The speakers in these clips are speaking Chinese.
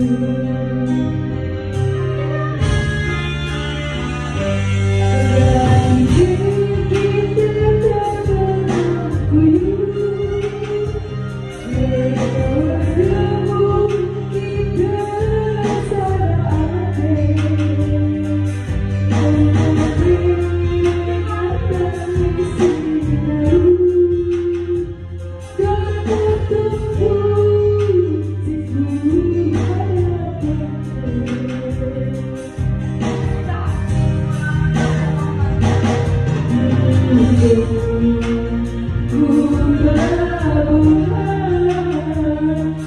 Amen.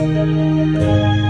啊！